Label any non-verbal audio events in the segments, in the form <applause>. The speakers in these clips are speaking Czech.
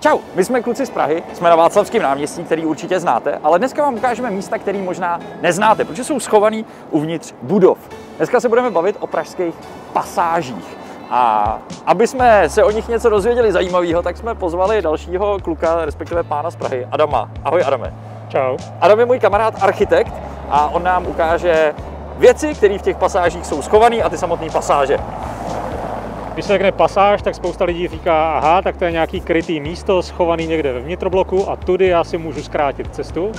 Čau, my jsme kluci z Prahy, jsme na Václavském náměstí, který určitě znáte, ale dneska vám ukážeme místa, které možná neznáte, protože jsou schovaný uvnitř budov. Dneska se budeme bavit o pražských pasážích. A aby jsme se o nich něco dozvěděli zajímavého, tak jsme pozvali dalšího kluka, respektive pána z Prahy, Adama. Ahoj Adame. Čau. Adam je můj kamarád architekt a on nám ukáže věci, které v těch pasážích jsou schované a ty samotné pasáže. Když se řekne pasáž, tak spousta lidí říká, aha, tak to je nějaký krytý místo schovaný někde ve vnitrobloku a tudy já si můžu zkrátit cestu.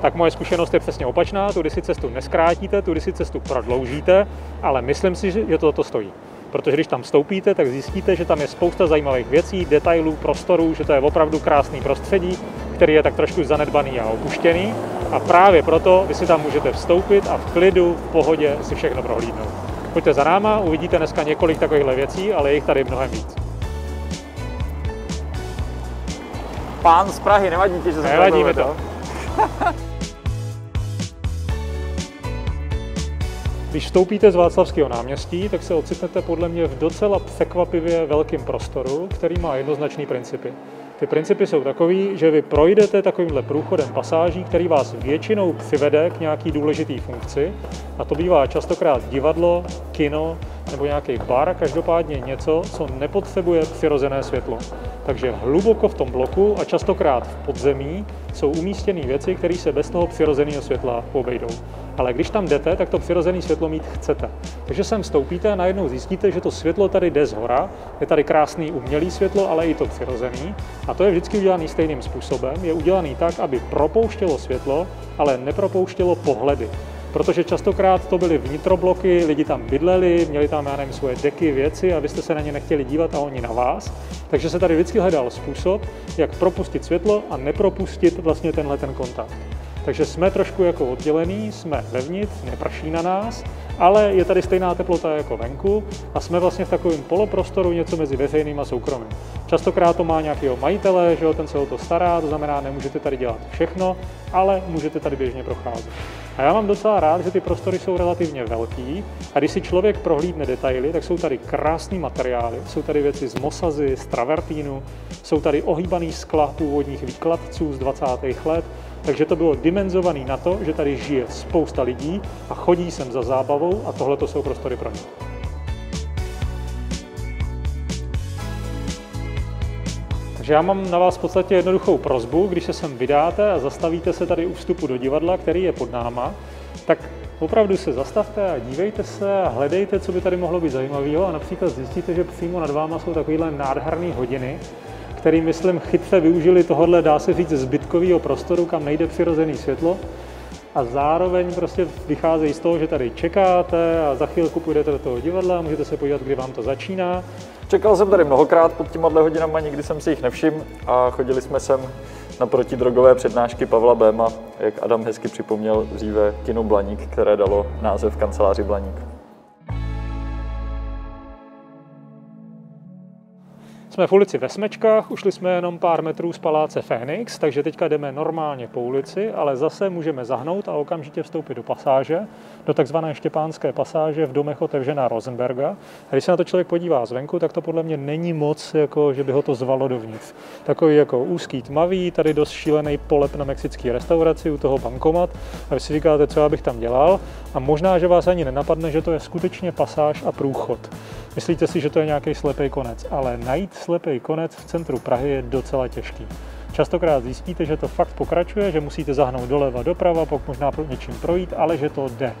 Tak moje zkušenost je přesně opačná, tudy si cestu neskrátíte, tudy si cestu prodloužíte, ale myslím si, že to to stojí. Protože když tam vstoupíte, tak zjistíte, že tam je spousta zajímavých věcí, detailů, prostorů, že to je opravdu krásný prostředí, který je tak trošku zanedbaný a opuštěný. A právě proto vy si tam můžete vstoupit a v klidu, v pohodě si všechno prohlídnout. Pojďte za náma, uvidíte dneska několik takovýchhle věcí, ale je jich tady mnohem víc. Pán z Prahy, nevadí ti, že jsem Nevadí mi to. <laughs> Když vstoupíte z Václavského náměstí, tak se ocitnete podle mě v docela překvapivě velkém prostoru, který má jednoznačný principy. Ty principy jsou takový, že vy projdete takovýmhle průchodem pasáží, který vás většinou přivede k nějaký důležitý funkci. A to bývá častokrát divadlo, kino nebo nějaký bar, každopádně něco, co nepotřebuje přirozené světlo. Takže hluboko v tom bloku a častokrát v podzemí jsou umístěné věci, které se bez toho přirozeného světla obejdou. Ale když tam jdete, tak to přirozené světlo mít chcete. Takže sem vstoupíte a najednou zjistíte, že to světlo tady jde z hora. Je tady krásný umělý světlo, ale i to přirozený. A to je vždycky udělané stejným způsobem. Je udělaný tak, aby propouštělo světlo, ale nepropouštělo pohledy protože častokrát to byly vnitrobloky, lidi tam bydleli, měli tam, já nevím, svoje deky, věci a vy jste se na ně nechtěli dívat a oni na vás. Takže se tady vždycky hledal způsob, jak propustit světlo a nepropustit vlastně tenhle ten kontakt. Takže jsme trošku jako oddělený, jsme vevnitř, neprší na nás, ale je tady stejná teplota jako venku a jsme vlastně v takovém poloprostoru něco mezi veřejným a soukromým. Častokrát to má nějakého majitele, že jo, ten se o to stará, to znamená, nemůžete tady dělat všechno, ale můžete tady běžně procházet. A já mám docela rád, že ty prostory jsou relativně velký a když si člověk prohlídne detaily, tak jsou tady krásné materiály, jsou tady věci z mosazy, z travertínu, jsou tady ohýbaný skla původních výkladců z 20. let, takže to bylo dimenzované na to, že tady žije spousta lidí a chodí sem za zábavou a tohle to jsou prostory pro ně. Takže já mám na vás v podstatě jednoduchou prozbu, když se sem vydáte a zastavíte se tady u vstupu do divadla, který je pod náma, tak opravdu se zastavte a dívejte se a hledejte, co by tady mohlo být zajímavého. A například zjistíte, že přímo nad váma jsou takovéhle nádherné hodiny, který, myslím, chytře využili tohohle, dá se říct, zbytkového prostoru, kam nejde přirozený světlo a zároveň prostě vycházejí z toho, že tady čekáte a za chvilku půjdete do toho divadla, můžete se podívat, kdy vám to začíná. Čekal jsem tady mnohokrát pod těma hodinama, nikdy jsem si jich nevšiml a chodili jsme sem na protidrogové přednášky Pavla Béma, jak Adam hezky připomněl dříve kino Blaník, které dalo název kanceláři Blaník. Jsme v ulici ve Smečkách, ušli jsme jenom pár metrů z paláce Fénix, takže teďka jdeme normálně po ulici, ale zase můžeme zahnout a okamžitě vstoupit do pasáže, do takzvané Štěpánské pasáže v domech otevřená Rosenberga. A když se na to člověk podívá zvenku, tak to podle mě není moc, jako že by ho to zvalo dovnitř. Takový jako úzký tmavý, tady dost šílený polep na mexické restauraci, u toho bankomat. A vy si říkáte, co já bych tam dělal. A možná, že vás ani nenapadne, že to je skutečně pasáž a průchod. Myslíte si, že to je nějaký slepý konec, ale najít slepý konec v centru Prahy je docela těžký. Častokrát zjistíte, že to fakt pokračuje, že musíte zahnout doleva, doprava, pokud možná pro něčím projít, ale že to jde.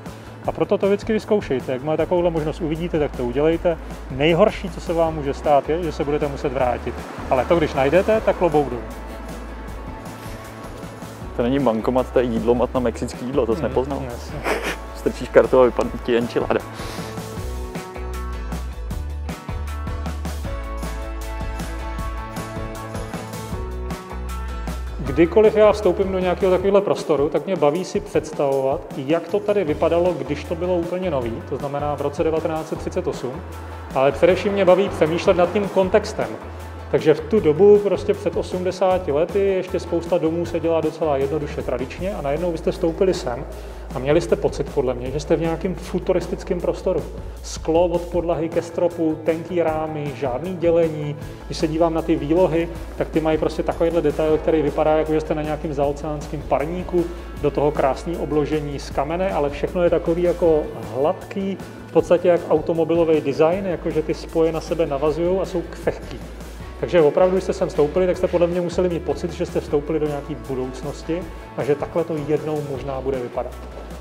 A proto to vždycky vyzkoušejte. Jak máte takovouhle možnost uvidíte, tak to udělejte. Nejhorší, co se vám může stát, je, že se budete muset vrátit. Ale to, když najdete, tak klobouk dolů. To není bankomat, to je jídlomat na mexický jídlo, to jsi hmm, nepoznal. Jasně. Strčíš kartu a vypadne ti enchilada. Kdykoliv já vstoupím do nějakého takového prostoru, tak mě baví si představovat, jak to tady vypadalo, když to bylo úplně nový, to znamená v roce 1938, ale především mě baví přemýšlet nad tím kontextem. Takže v tu dobu, prostě před 80 lety, ještě spousta domů se dělá docela jednoduše tradičně a najednou vy jste vstoupili sem a měli jste pocit, podle mě, že jste v nějakém futuristickém prostoru. Sklo od podlahy ke stropu, tenký rámy, žádný dělení. Když se dívám na ty výlohy, tak ty mají prostě takovýhle detail, který vypadá, jako že jste na nějakém zaoceánském parníku, do toho krásný obložení z kamene, ale všechno je takový jako hladký, v podstatě jak automobilový design, jakože ty spoje na sebe navazují a jsou křehký. Takže opravdu, když jste sem vstoupili, tak jste podle mě museli mít pocit, že jste vstoupili do nějaké budoucnosti a že takhle to jednou možná bude vypadat.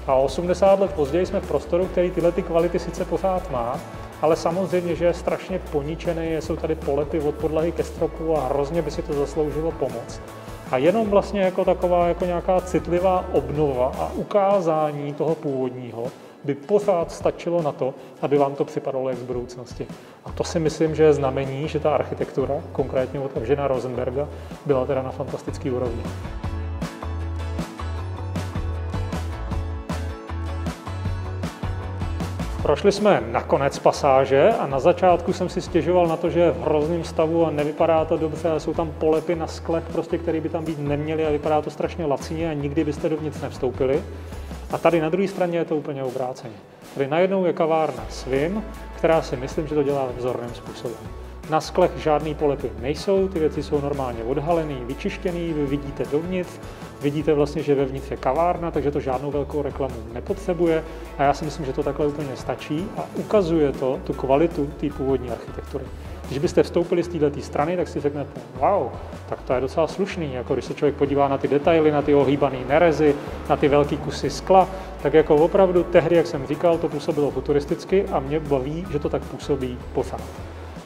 A 80 let později jsme v prostoru, který tyhle ty kvality sice pořád má, ale samozřejmě, že je strašně poničený, jsou tady polepy od podlahy ke stropu a hrozně by si to zasloužilo pomoc. A jenom vlastně jako taková jako nějaká citlivá obnova a ukázání toho původního by pořád stačilo na to, aby vám to připadalo jak z budoucnosti. A to si myslím, že je znamení, že ta architektura, konkrétně od Evžena Rosenberga, byla teda na fantastický úrovni. Prošli jsme na konec pasáže a na začátku jsem si stěžoval na to, že je v hrozném stavu a nevypadá to dobře jsou tam polepy na sklech, prostě, které by tam být neměly a vypadá to strašně lacině a nikdy byste dovnitř nevstoupili. A tady na druhé straně je to úplně obráceně. Tady najednou je kavárna Svim, která si myslím, že to dělá vzorným způsobem. Na sklech žádný polepy nejsou, ty věci jsou normálně odhalený, vyčištěný, vy vidíte dovnitř, vidíte vlastně, že vevnitř je kavárna, takže to žádnou velkou reklamu nepotřebuje a já si myslím, že to takhle úplně stačí a ukazuje to tu kvalitu té původní architektury. Když byste vstoupili z této strany, tak si řeknete, wow, tak to je docela slušný, jako když se člověk podívá na ty detaily, na ty ohýbané nerezy, na ty velké kusy skla, tak jako opravdu tehdy, jak jsem říkal, to působilo futuristicky a mě baví, že to tak působí pořád.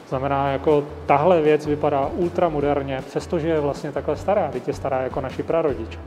Znamená, jako tahle věc vypadá ultramoderně, přestože je vlastně takhle stará, teď je stará jako naši prarodiče.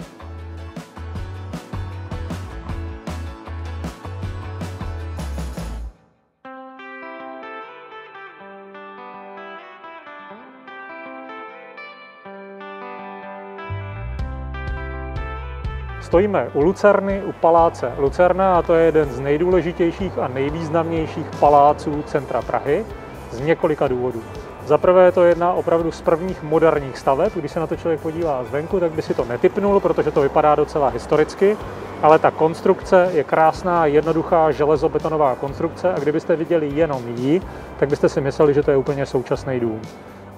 Stojíme u Lucerny, u paláce Lucerna a to je jeden z nejdůležitějších a nejvýznamnějších paláců centra Prahy z několika důvodů. Za prvé to je jedna opravdu z prvních moderních staveb. Když se na to člověk podívá zvenku, tak by si to netypnul, protože to vypadá docela historicky, ale ta konstrukce je krásná, jednoduchá železobetonová konstrukce a kdybyste viděli jenom ji, tak byste si mysleli, že to je úplně současný dům.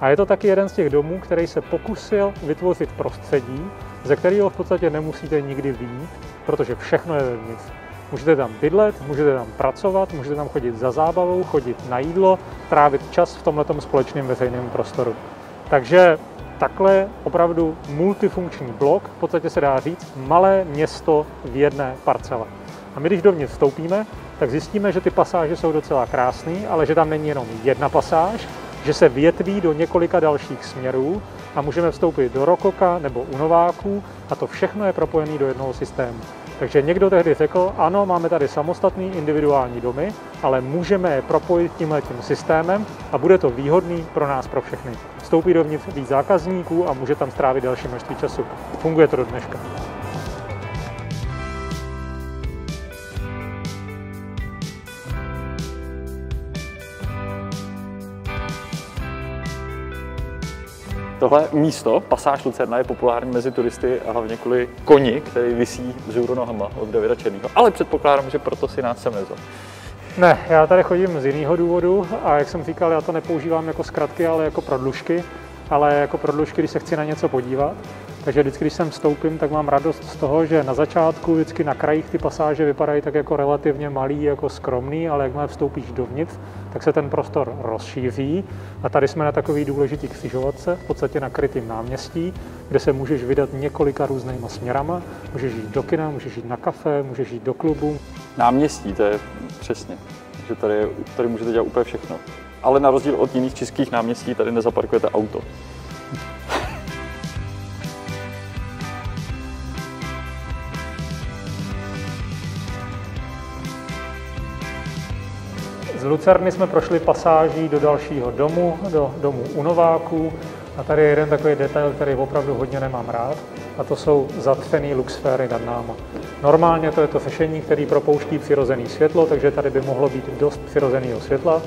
A je to taky jeden z těch domů, který se pokusil vytvořit prostředí, ze kterého v podstatě nemusíte nikdy vyjít, protože všechno je vevnitř. Můžete tam bydlet, můžete tam pracovat, můžete tam chodit za zábavou, chodit na jídlo, trávit čas v tomto společném veřejném prostoru. Takže takhle opravdu multifunkční blok, v podstatě se dá říct, malé město v jedné parcele. A my, když dovnitř vstoupíme, tak zjistíme, že ty pasáže jsou docela krásné, ale že tam není jenom jedna pasáž, že se větví do několika dalších směrů a můžeme vstoupit do Rokoka nebo u Nováků a to všechno je propojené do jednoho systému. Takže někdo tehdy řekl, ano, máme tady samostatný individuální domy, ale můžeme je propojit tímhle tím systémem a bude to výhodný pro nás, pro všechny. Vstoupí dovnitř víc zákazníků a může tam strávit další množství času. Funguje to do dneška. Tohle místo, pasáž Lucerna, je populární mezi turisty a hlavně kvůli koni, který visí vzhůru nohama od Davida Černýho. Ale předpokládám, že proto si nás sem nezval. Ne, já tady chodím z jiného důvodu a jak jsem říkal, já to nepoužívám jako zkratky, ale jako prodlužky. Ale jako prodlužky, když se chci na něco podívat, takže vždycky, když sem vstoupím, tak mám radost z toho, že na začátku vždycky na krajích ty pasáže vypadají tak jako relativně malý, jako skromný, ale jakmile vstoupíš dovnitř, tak se ten prostor rozšíří. A tady jsme na takový důležitý křižovatce, v podstatě na krytým náměstí, kde se můžeš vydat několika různýma směrama. Můžeš jít do kina, můžeš jít na kafe, můžeš jít do klubu. Náměstí, to je přesně. Že tady, tady můžete dělat úplně všechno. Ale na rozdíl od jiných českých náměstí tady nezaparkujete auto. Lucerny jsme prošli pasáží do dalšího domu, do domu u Nováků. A tady je jeden takový detail, který opravdu hodně nemám rád, a to jsou zatřený luxféry nad náma. Normálně to je to řešení, který propouští přirozené světlo, takže tady by mohlo být dost přirozeného světla,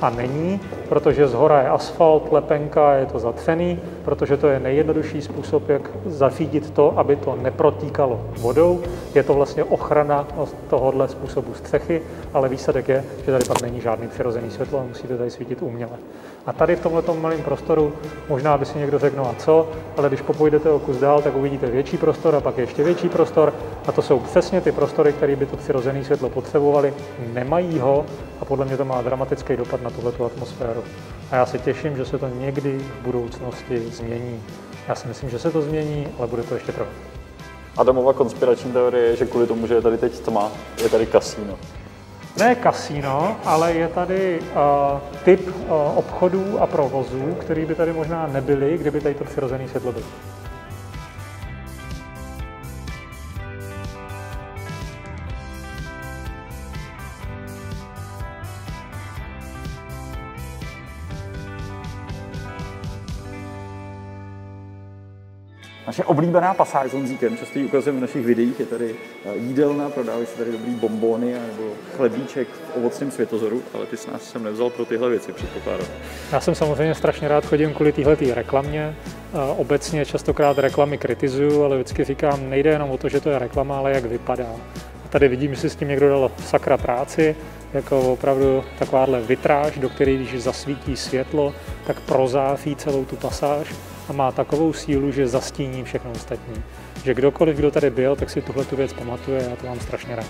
A není, protože z hora je asfalt, lepenka, je to zatřený, protože to je nejjednodušší způsob, jak zafídit to, aby to neprotíkalo vodou. Je to vlastně ochrana tohohle způsobu střechy, ale výsledek je, že tady pak není žádný přirozený světlo a musíte tady svítit uměle. A tady v tomto malém prostoru možná by si někdo řekl, no a co, ale když popojdete o kus dál, tak uvidíte větší prostor a pak ještě větší prostor. A to jsou přesně ty prostory, které by to přirozené světlo potřebovaly, nemají ho a podle mě to má dramatický dopad na tuhle atmosféru. A já se těším, že se to někdy v budoucnosti změní. Já si myslím, že se to změní, ale bude to ještě trvat. Adamova konspirační teorie je, že kvůli tomu, že je tady teď tma, je tady kasíno ne kasíno, ale je tady uh, typ uh, obchodů a provozů, který by tady možná nebyly, kdyby tady to přirozený světlo bylo. Naše oblíbená pasáž s Honzíkem, často ji ukazujeme v našich videích, je tady eh, jídelna, prodávají se tady dobrý bombony nebo chlebíček v ovocném světozoru, ale ty s nás jsem nevzal pro tyhle věci, předpokládám. Já jsem samozřejmě strašně rád chodím kvůli téhle reklamě. Eh, obecně častokrát reklamy kritizuju, ale vždycky říkám, nejde jenom o to, že to je reklama, ale jak vypadá. A tady vidím, že si s tím někdo dal sakra práci, jako opravdu takováhle vitráž, do které když zasvítí světlo, tak prozáří celou tu pasáž a má takovou sílu, že zastíní všechno ostatní. Že kdokoliv, kdo tady byl, tak si tuhle tu věc pamatuje a to mám strašně rád.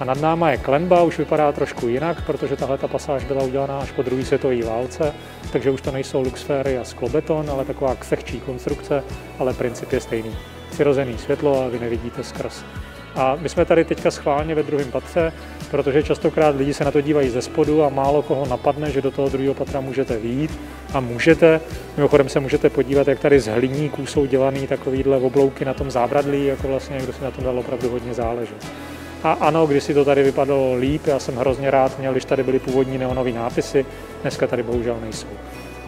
A nad náma je klenba, už vypadá trošku jinak, protože tahle ta pasáž byla udělaná až po druhé světové válce, takže už to nejsou luxféry a sklobeton, ale taková křehčí konstrukce, ale princip je stejný. Přirozený světlo a vy nevidíte skrz. A my jsme tady teďka schválně ve druhém patře, protože častokrát lidi se na to dívají ze spodu a málo koho napadne, že do toho druhého patra můžete výjít a můžete. Mimochodem se můžete podívat, jak tady z hliníků jsou dělaný takovýhle oblouky na tom zábradlí, jako vlastně kdo si na tom dal opravdu hodně záležet. A ano, když si to tady vypadalo líp, já jsem hrozně rád měl, když tady byly původní neonové nápisy, dneska tady bohužel nejsou.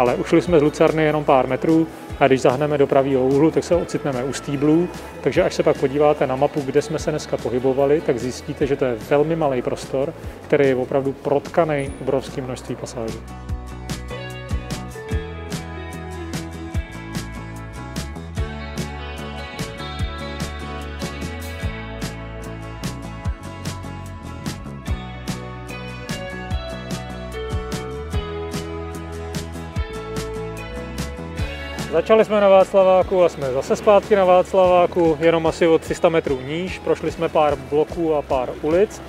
Ale ušli jsme z Lucerny jenom pár metrů a když zahneme do pravého úhlu, tak se ocitneme u stýblů, takže až se pak podíváte na mapu, kde jsme se dneska pohybovali, tak zjistíte, že to je velmi malý prostor, který je opravdu protkaný obrovským množství pasáží. Začali jsme na Václaváku a jsme zase zpátky na Václaváku, jenom asi o 300 metrů níž. Prošli jsme pár bloků a pár ulic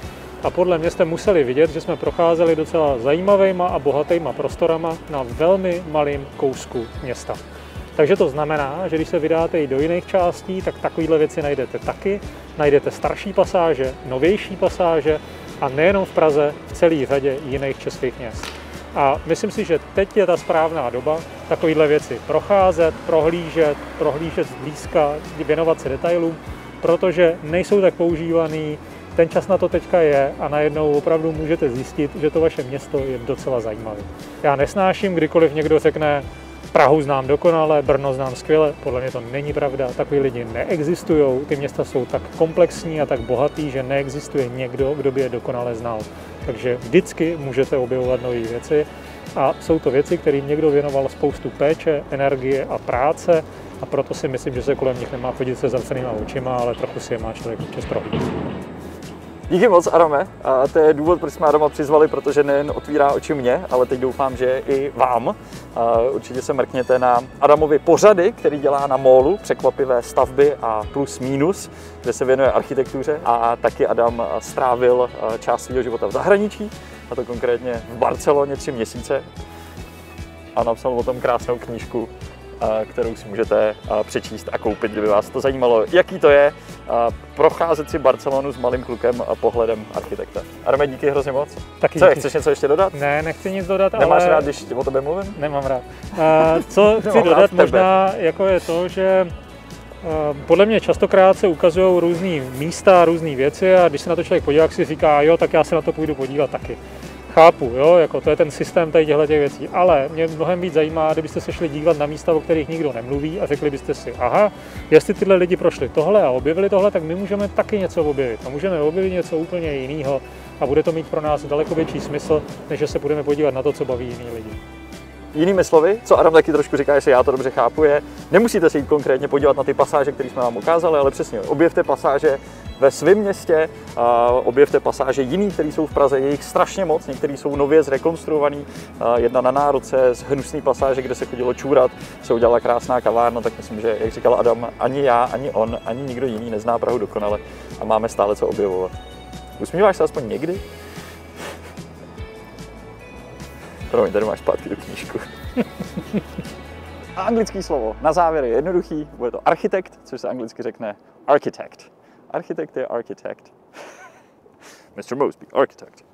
a podle mě jste museli vidět, že jsme procházeli docela zajímavýma a bohatýma prostorama na velmi malém kousku města. Takže to znamená, že když se vydáte i do jiných částí, tak takovéhle věci najdete taky. Najdete starší pasáže, novější pasáže a nejenom v Praze, v celé řadě jiných českých měst. A myslím si, že teď je ta správná doba takovéhle věci procházet, prohlížet, prohlížet zblízka, věnovat se detailům, protože nejsou tak používaný, ten čas na to teďka je a najednou opravdu můžete zjistit, že to vaše město je docela zajímavé. Já nesnáším, kdykoliv někdo řekne, Prahu znám dokonale, Brno znám skvěle, podle mě to není pravda, takový lidi neexistují, ty města jsou tak komplexní a tak bohatý, že neexistuje někdo, kdo by je dokonale znal. Takže vždycky můžete objevovat nové věci a jsou to věci, kterým někdo věnoval spoustu péče, energie a práce a proto si myslím, že se kolem nich nemá chodit se zavřenýma očima, ale trochu si je má člověk občas prohlídnout. Díky moc, Adame. A to je důvod, proč jsme Adama přizvali, protože nejen otvírá oči mě, ale teď doufám, že i vám. A určitě se mrkněte na Adamovi pořady, který dělá na Mólu, překvapivé stavby a plus minus, kde se věnuje architektuře. A taky Adam strávil část svého života v zahraničí, a to konkrétně v Barceloně tři měsíce. A napsal o tom krásnou knížku, kterou si můžete přečíst a koupit, kdyby vás to zajímalo, jaký to je procházet si Barcelonu s malým klukem a pohledem architekta. Arme, díky hrozně moc. Taky co, díky. chceš něco ještě dodat? Ne, nechci nic dodat, Nemáš ale... rád, když o tebe mluvím? Nemám rád. Uh, co <laughs> chci dodat možná, jako je to, že podle mě častokrát se ukazují různé místa, různé věci a když se na to člověk podívá, si říká, jo, tak já se na to půjdu podívat taky. Chápu, jo, jako to je ten systém tady těchto těch věcí, ale mě mnohem víc zajímá, kdybyste se šli dívat na místa, o kterých nikdo nemluví a řekli byste si, aha, jestli tyhle lidi prošli tohle a objevili tohle, tak my můžeme taky něco objevit. A můžeme objevit něco úplně jiného a bude to mít pro nás daleko větší smysl, než že se budeme podívat na to, co baví jiný lidi. Jinými slovy, co Adam taky trošku říká, jestli já to dobře chápu, je, nemusíte se jít konkrétně podívat na ty pasáže, které jsme vám ukázali, ale přesně objevte pasáže ve svém městě, objevte pasáže jiný, které jsou v Praze, je jich strašně moc, některé jsou nově zrekonstruovaný, jedna na Nároce z hnusný pasáže, kde se chodilo čůrat, se udělala krásná kavárna, tak myslím, že, jak říkal Adam, ani já, ani on, ani nikdo jiný nezná Prahu dokonale a máme stále co objevovat. Usmíváš se aspoň někdy? Promiň, tady máš zpátky tu knížku. A <laughs> anglický slovo na závěr je jednoduchý, bude to architekt, což se anglicky řekne architect. Architekt je architekt. <laughs> Mr. Mosby, architect.